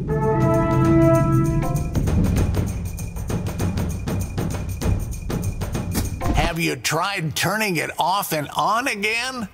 Have you tried turning it off and on again?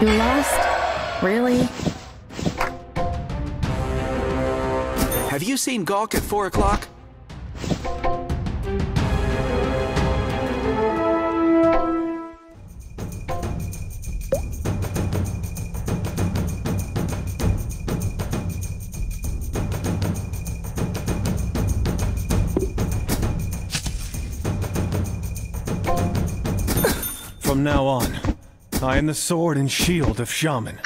You lost? Really? Have you seen Gawk at 4 o'clock? From now on, I am the sword and shield of Shaman,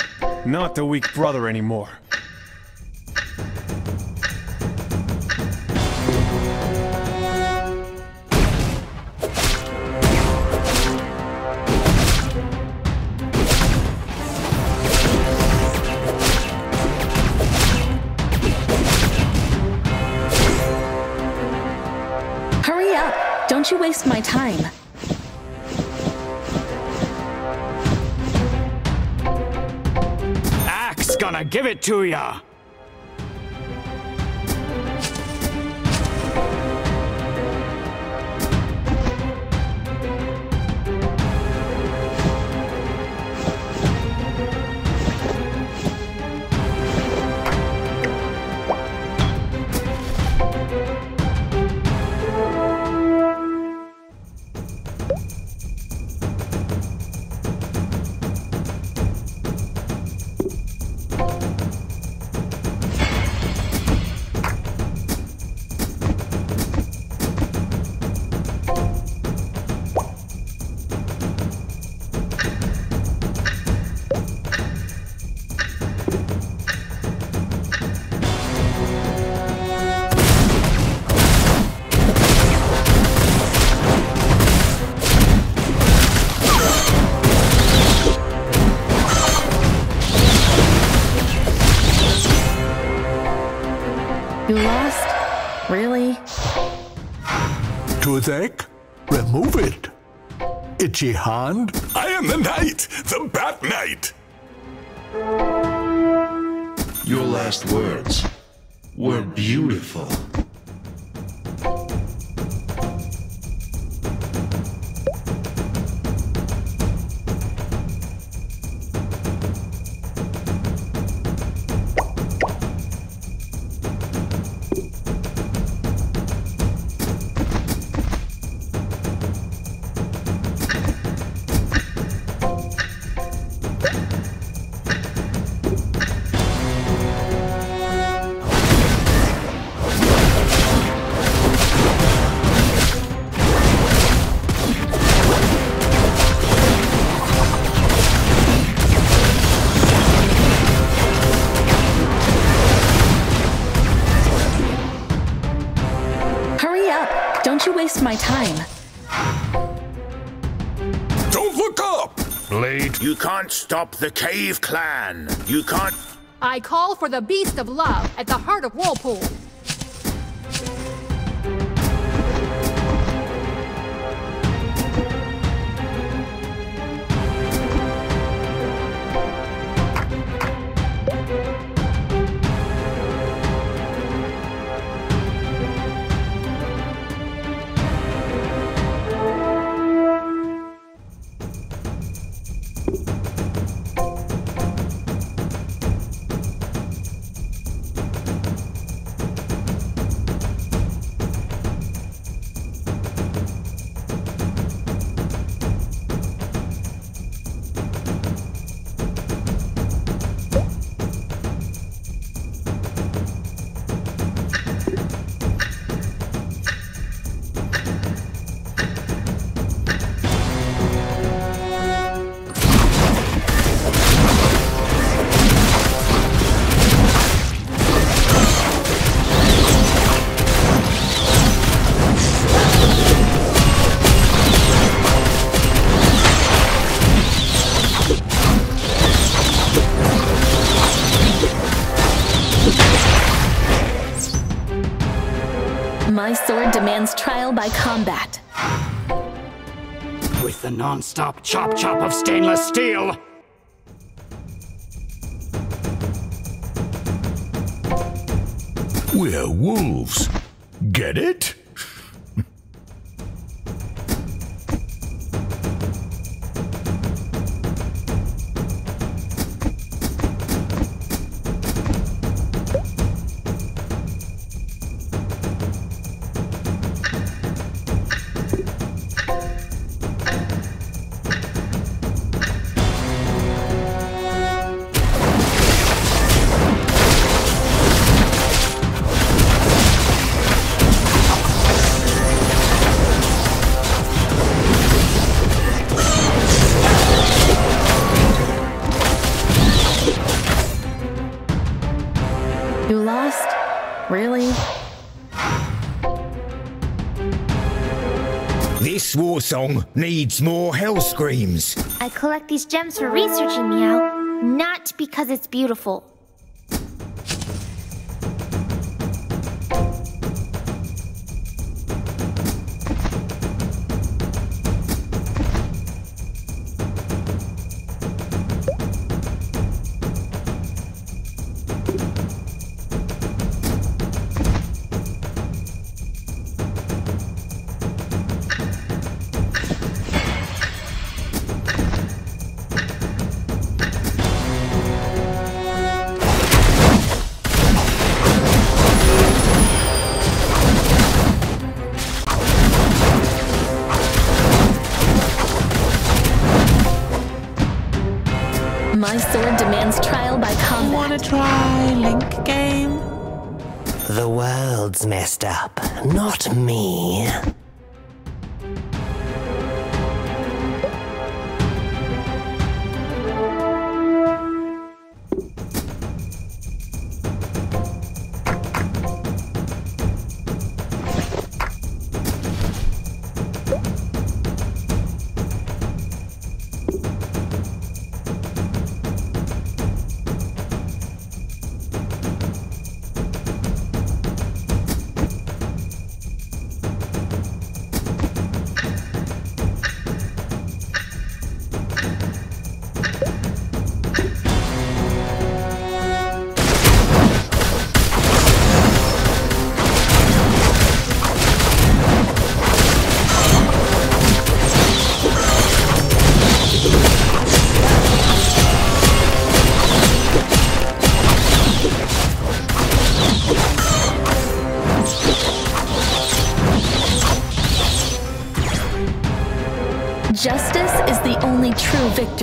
not the weak brother anymore. Give Itchy? I am the knight, the Bat Knight. Your last words can't stop the Cave Clan. You can't. I call for the beast of love at the heart of Whirlpool. By combat. With the non-stop chop chop of stainless steel, We're wolves. Get it? Song needs more hell screams. I collect these gems for researching, Meow, not because it's beautiful. Not me.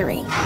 Victory.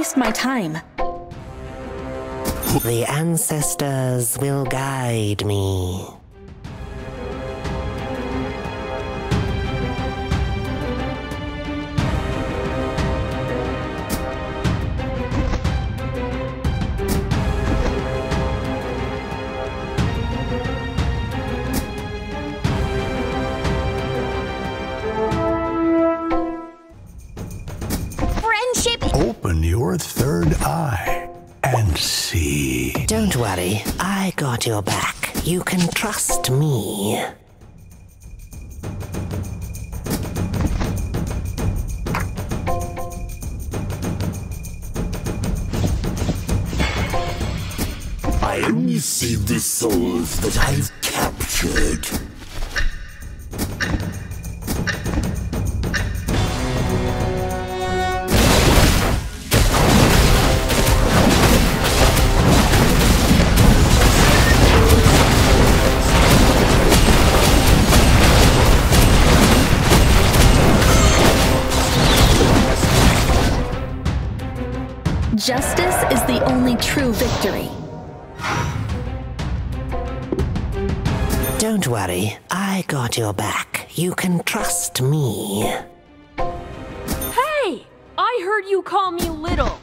Waste my time. The ancestors will guide me. Got your back. You can trust me. I only see the souls that I've captured. True victory. Don't worry, I got your back. You can trust me. Hey! I heard you call me little.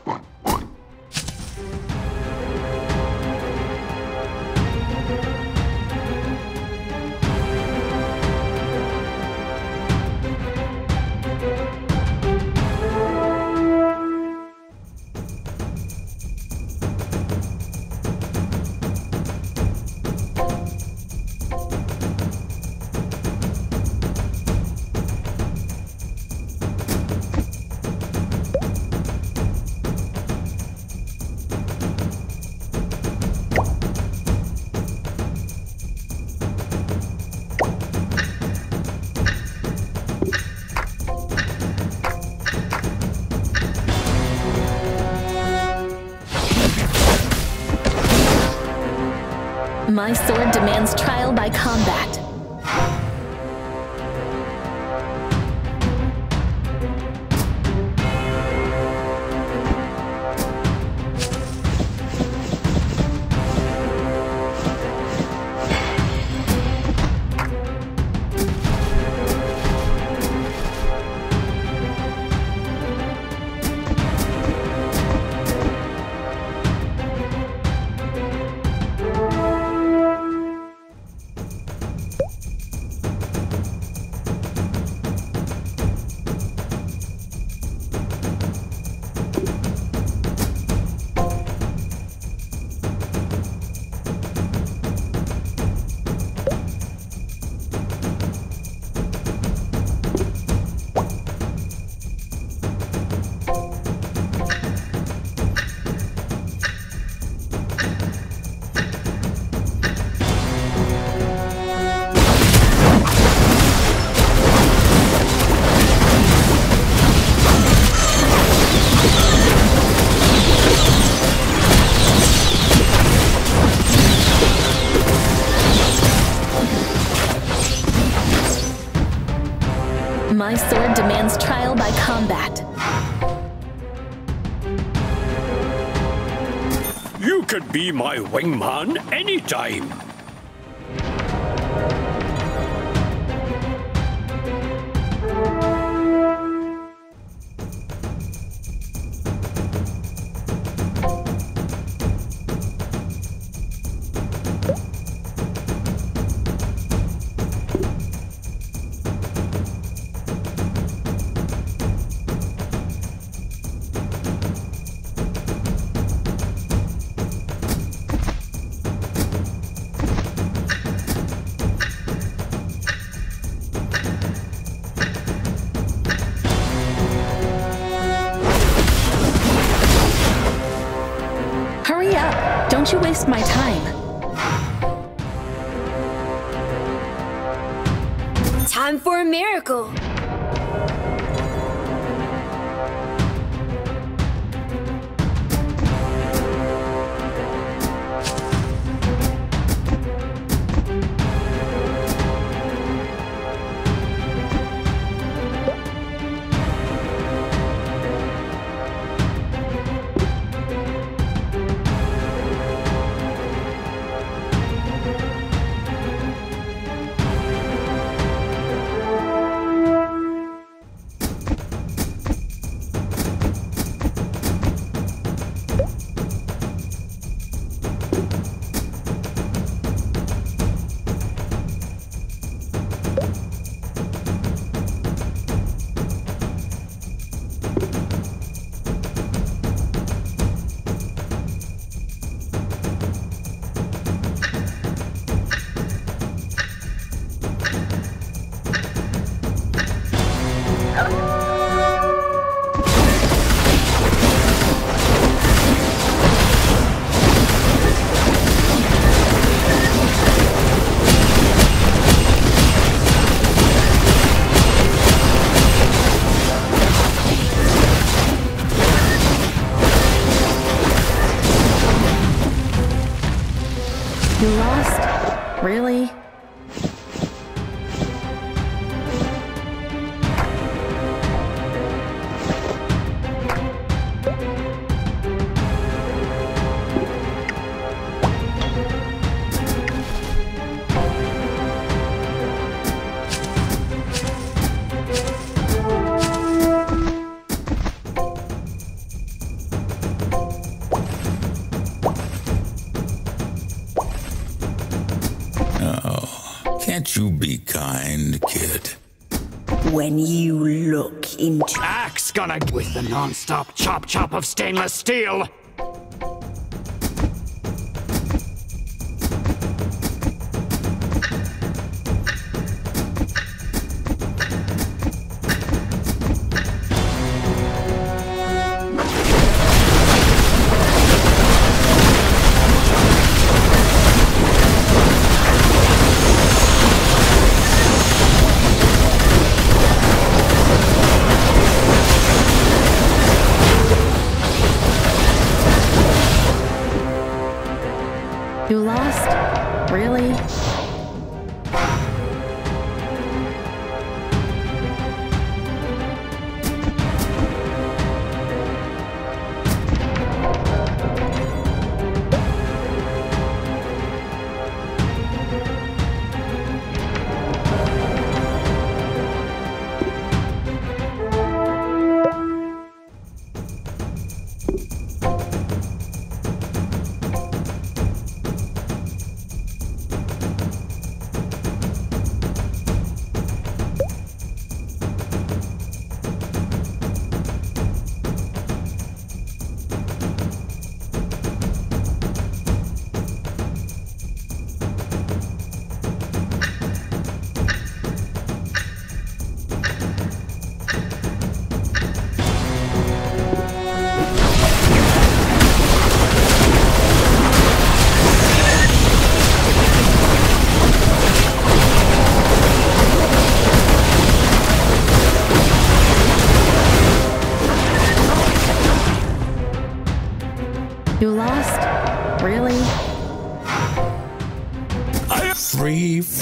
My sword demands trial by combat. Be my wingman anytime. Don't you waste my time. Time for a miracle. Gonna with the non-stop chop chop of stainless steel. Really?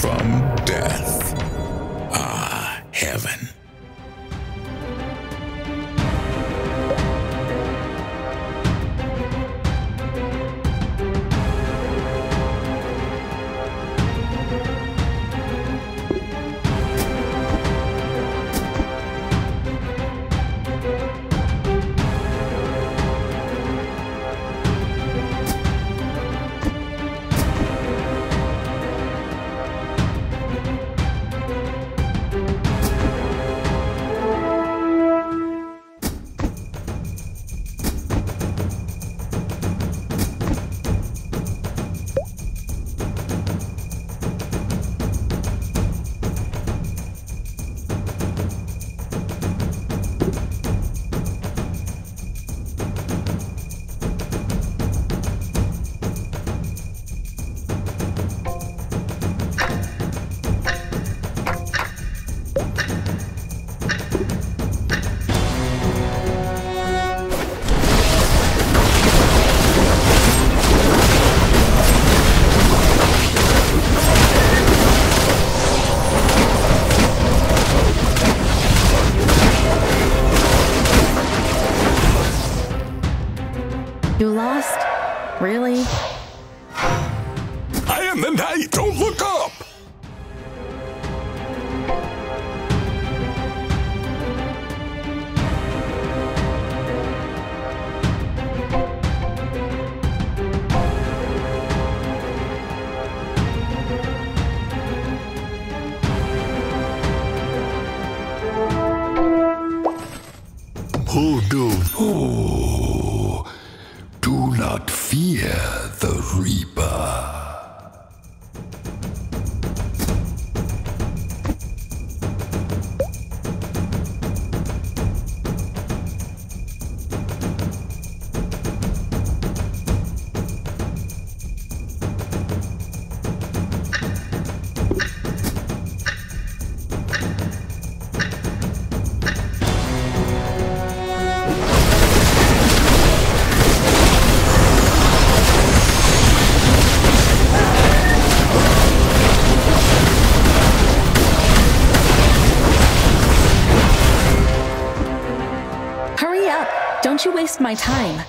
From lost? Really? Waste my time.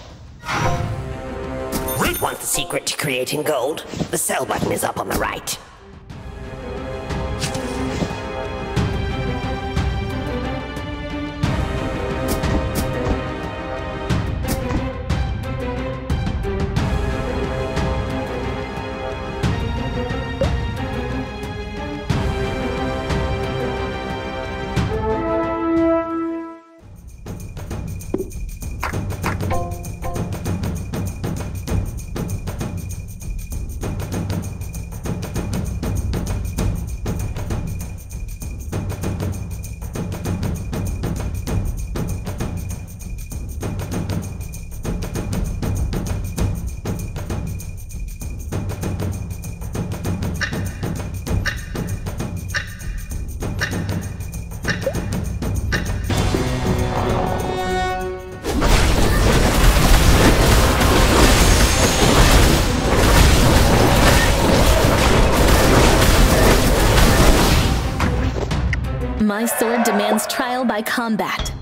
Want the secret to creating gold? The sell button is up on the right. Demands trial by combat.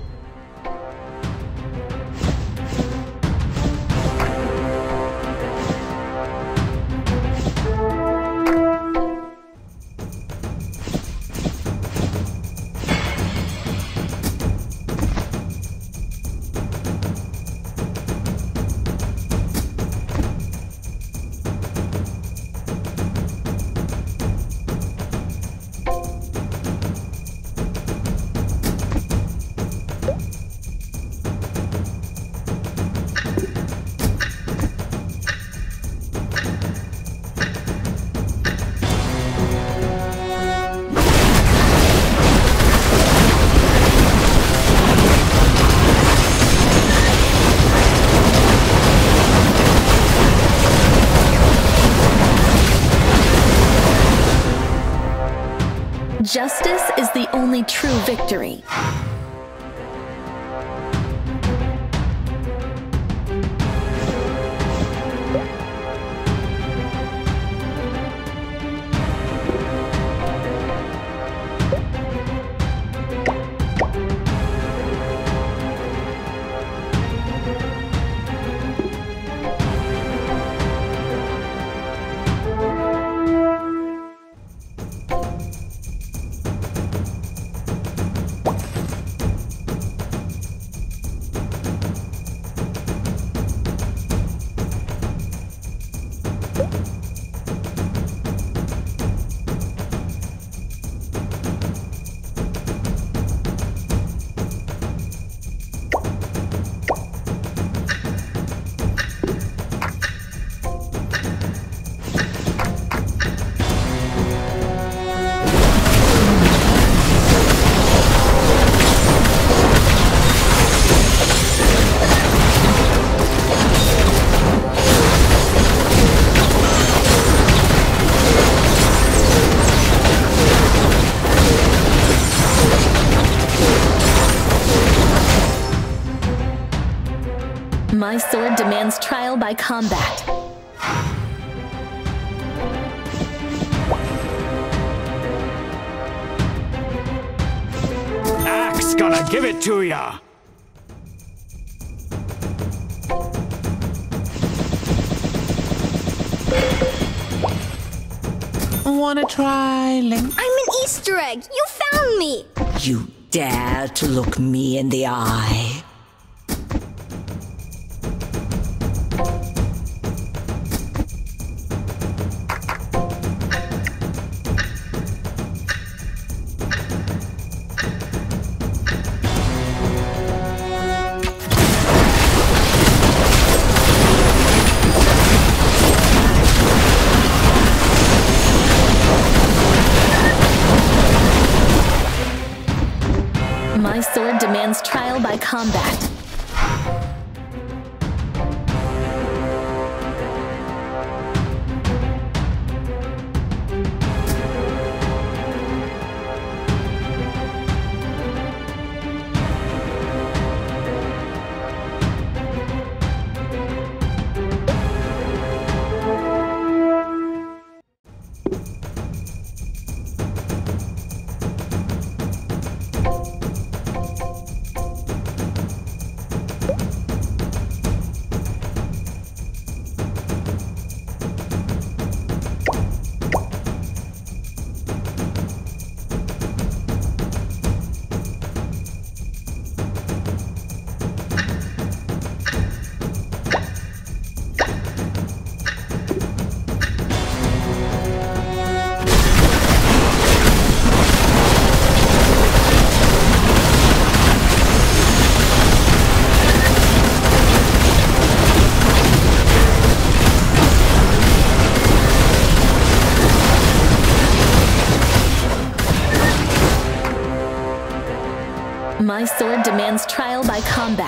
Victory. My sword demands trial by combat. Axe gonna give it to ya! Wanna try, Link? I'm an Easter egg! You found me! You dare to look me in the eye? Trial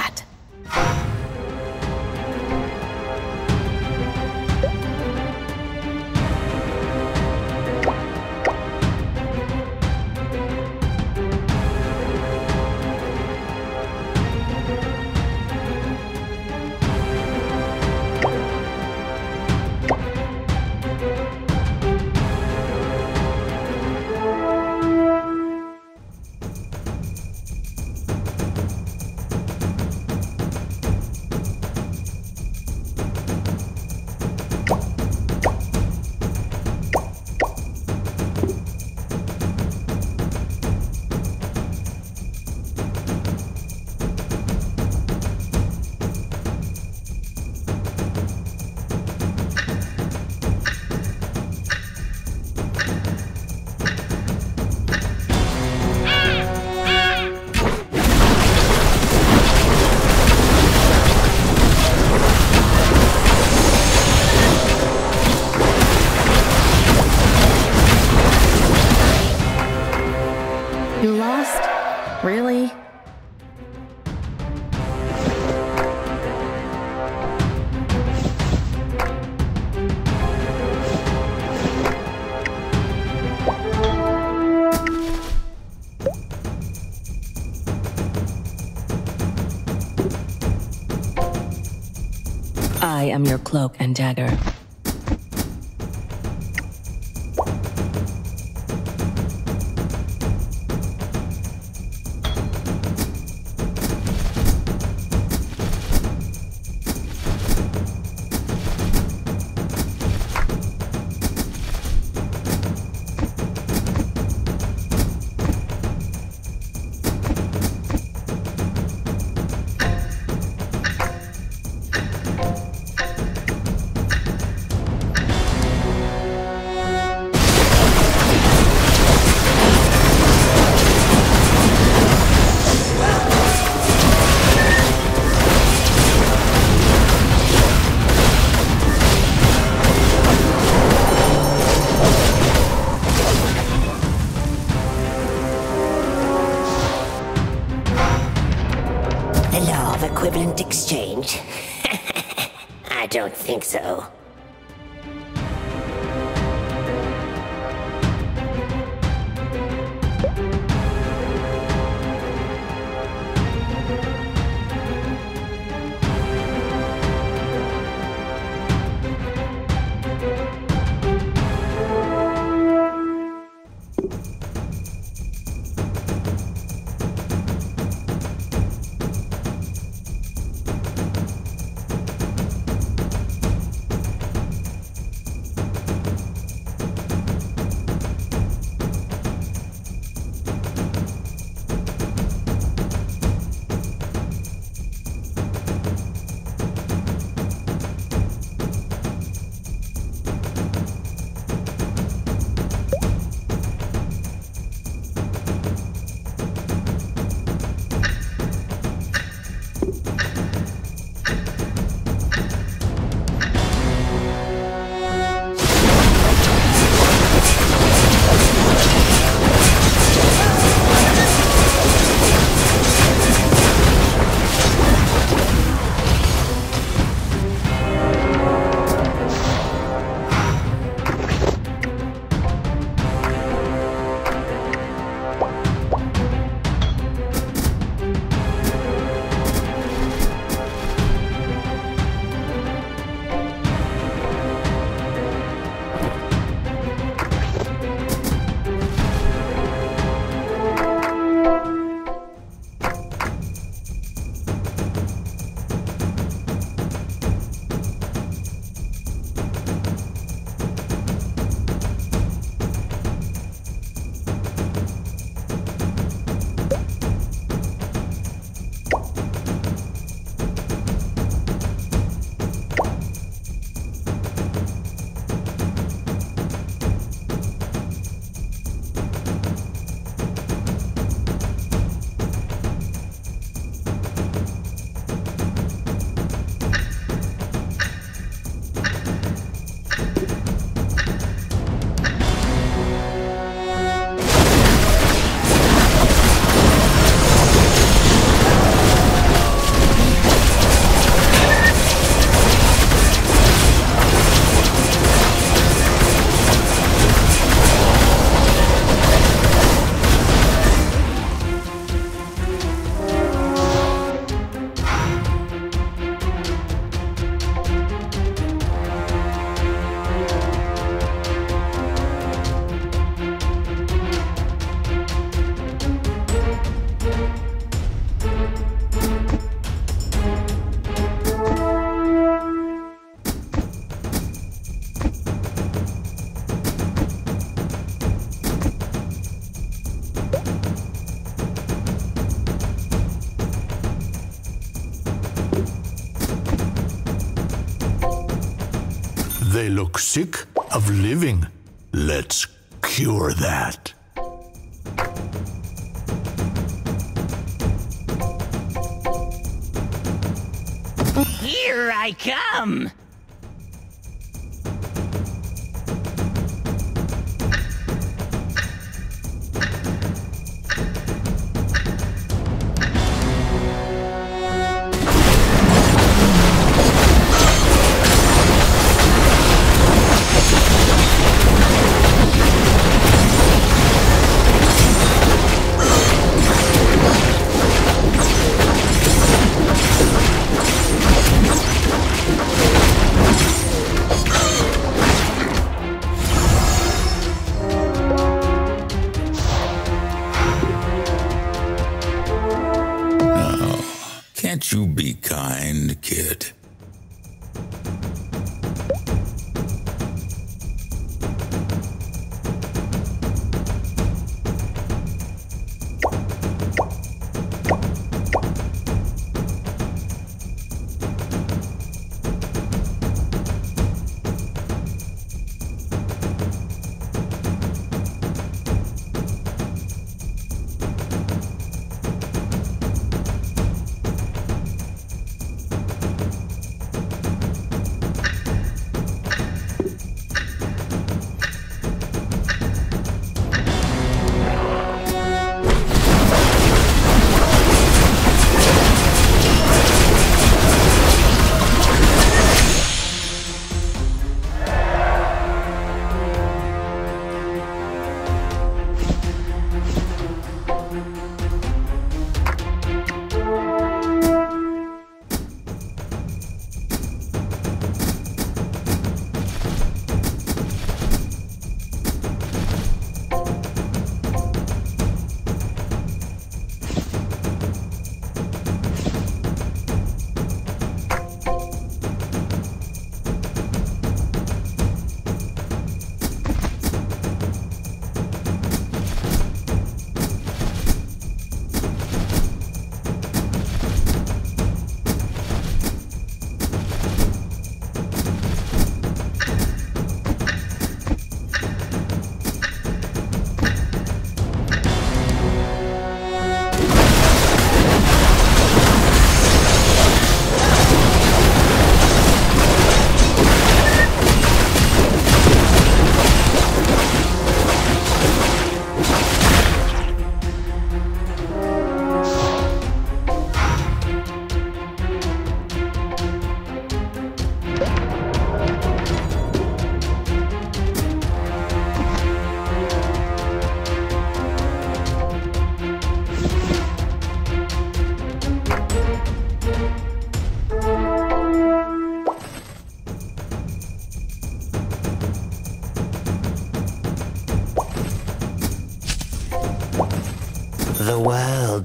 am your cloak and dagger.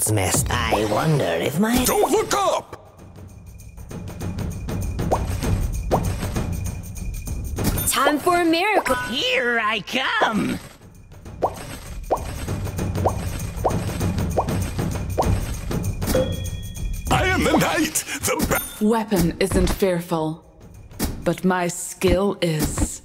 World's messed. I wonder if my. Don't look up! Time for a miracle. Here I come! I am the knight! The Weapon isn't fearful, but my skill is.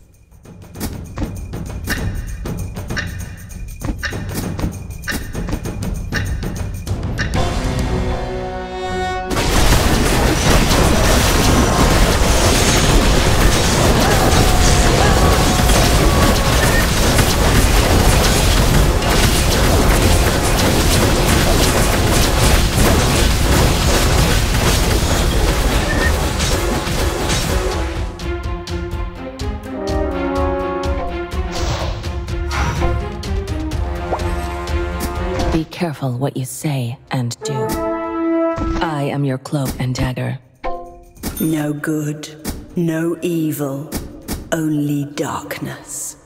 Careful what you say and do. I am your cloak and dagger. No good, no evil, only darkness.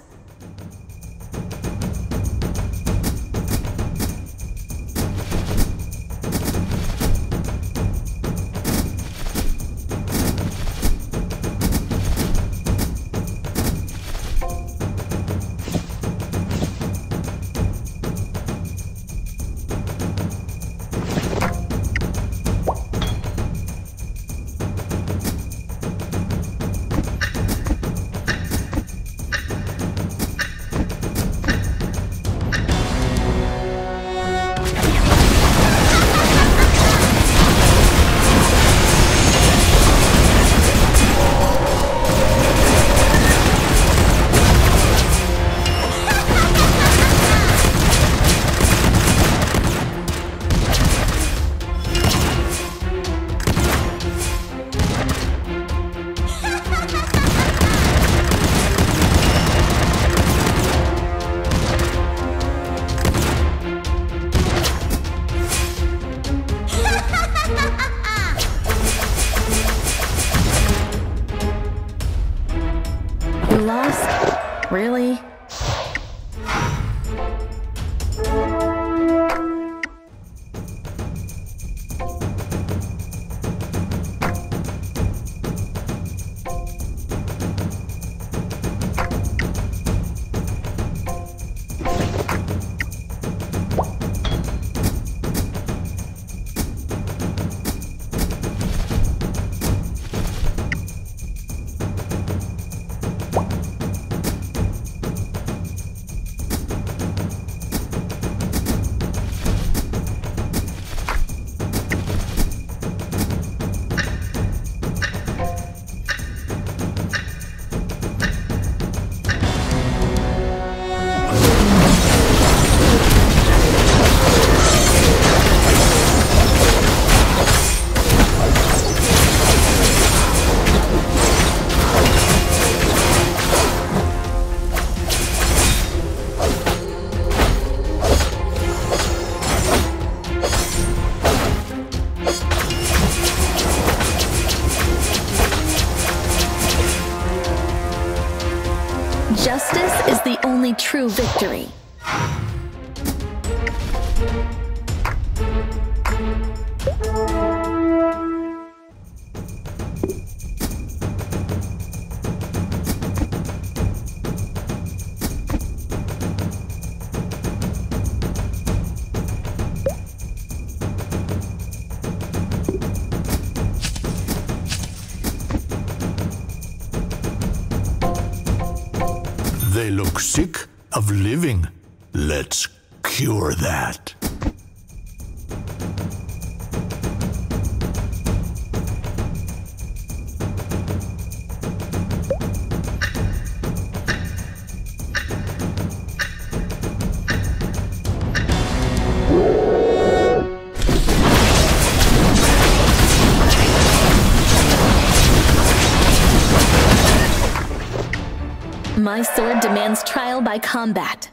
My sword demands trial by combat.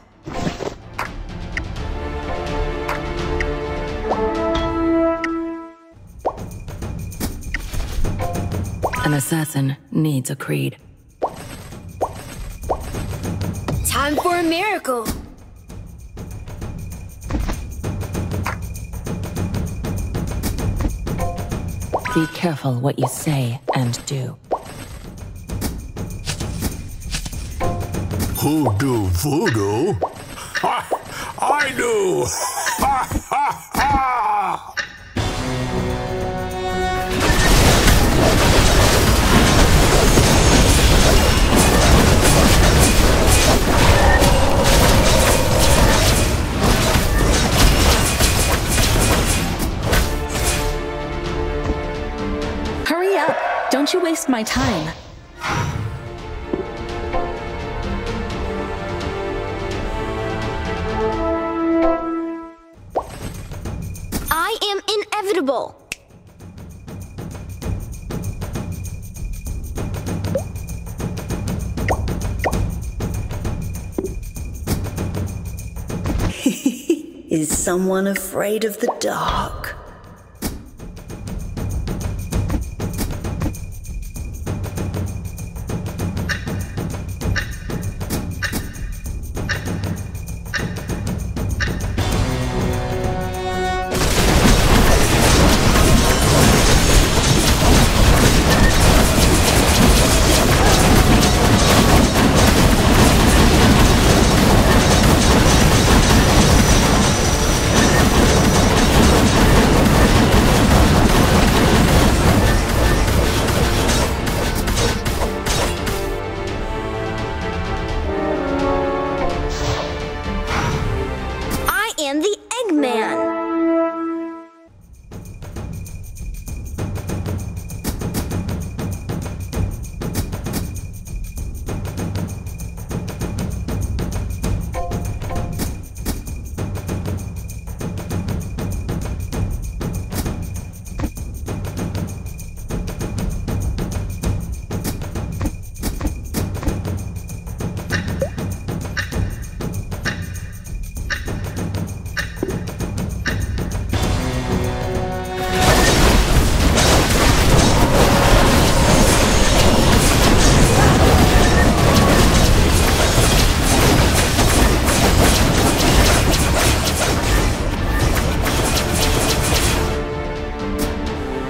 An assassin needs a creed. Time for a miracle! Be careful what you say and do. Who do voodoo? Ha! I do! Ha ha ha! Hurry up! Don't you waste my time. Is someone afraid of the dark?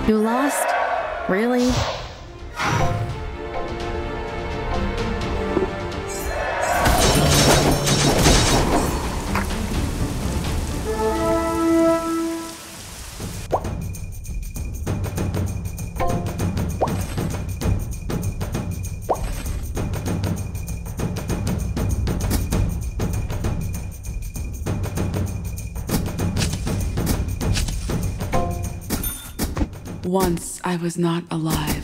You lost? Really? I was not alive.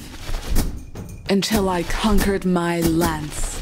Until I conquered my lance.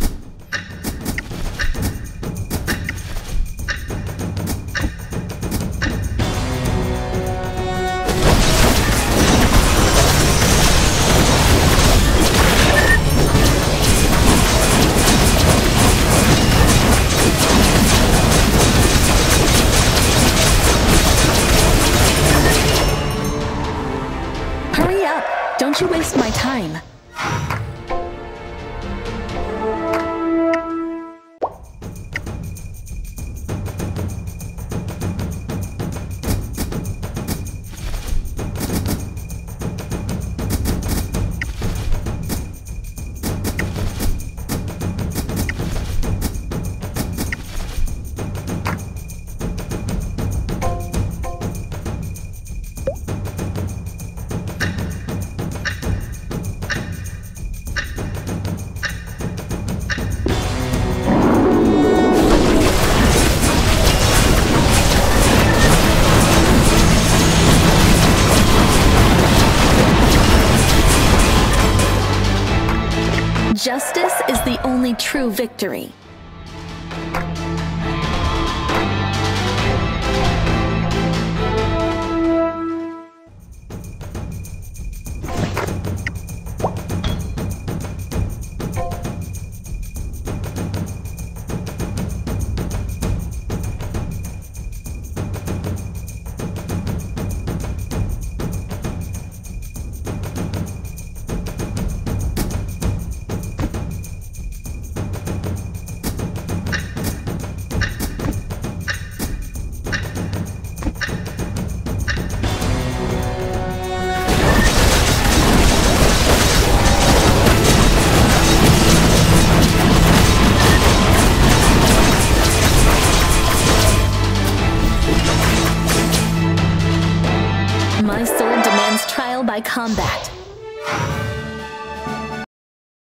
True victory.